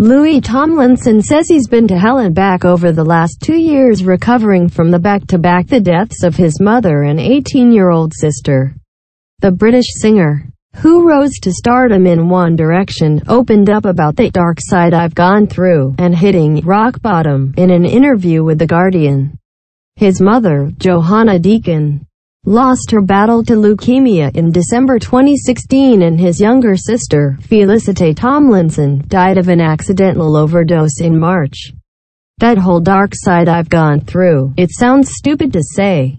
Louis Tomlinson says he's been to hell and back over the last two years recovering from the back-to-back -back the deaths of his mother and 18-year-old sister. The British singer, who rose to stardom in One Direction, opened up about the dark side I've gone through and hitting rock bottom in an interview with The Guardian. His mother, Johannah Deakin, lost her battle to leukemia in December 2016 and his younger sister, Felicite Tomlinson, died of an accidental overdose in March. That whole dark side I've gone through, it sounds stupid to say.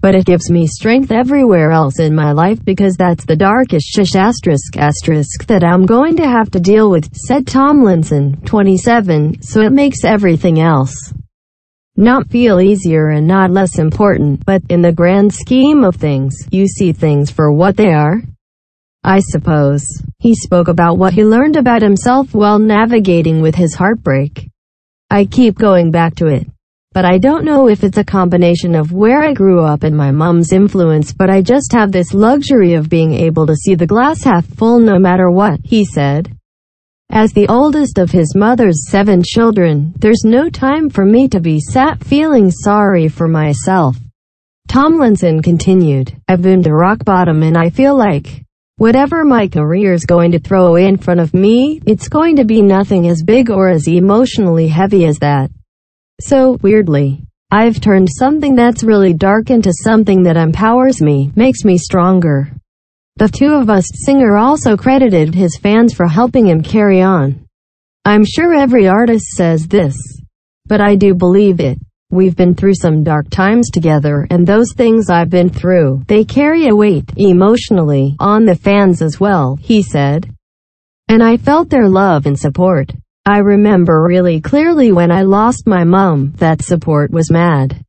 But it gives me strength everywhere else in my life because that's the darkest shish asterisk asterisk that I'm going to have to deal with, said Tomlinson, 27, so it makes everything else not feel easier and not less important, but in the grand scheme of things, you see things for what they are. I suppose. He spoke about what he learned about himself while navigating with his heartbreak. I keep going back to it. But I don't know if it's a combination of where I grew up and my mom's influence but I just have this luxury of being able to see the glass half full no matter what, he said. As the oldest of his mother's seven children, there's no time for me to be sat feeling sorry for myself. Tomlinson continued, I've been to rock bottom and I feel like, whatever my career's going to throw in front of me, it's going to be nothing as big or as emotionally heavy as that. So, weirdly, I've turned something that's really dark into something that empowers me, makes me stronger. The Two of Us singer also credited his fans for helping him carry on. I'm sure every artist says this. But I do believe it. We've been through some dark times together and those things I've been through, they carry a weight, emotionally, on the fans as well, he said. And I felt their love and support. I remember really clearly when I lost my mom, that support was mad.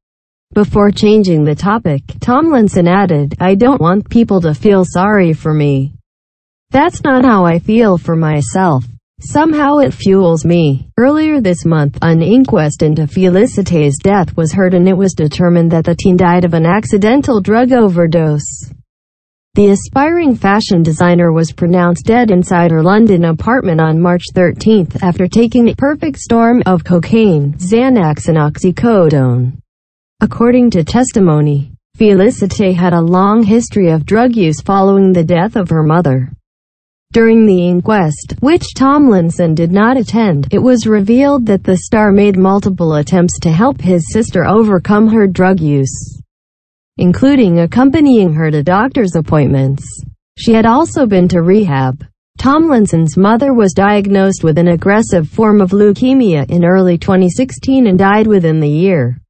Before changing the topic, Tomlinson added, I don't want people to feel sorry for me. That's not how I feel for myself. Somehow it fuels me. Earlier this month, an inquest into Felicite's death was heard and it was determined that the teen died of an accidental drug overdose. The aspiring fashion designer was pronounced dead inside her London apartment on March 13 after taking a perfect storm of cocaine, Xanax and oxycodone. According to testimony, Felicite had a long history of drug use following the death of her mother. During the inquest, which Tomlinson did not attend, it was revealed that the star made multiple attempts to help his sister overcome her drug use, including accompanying her to doctor's appointments. She had also been to rehab. Tomlinson's mother was diagnosed with an aggressive form of leukemia in early 2016 and died within the year.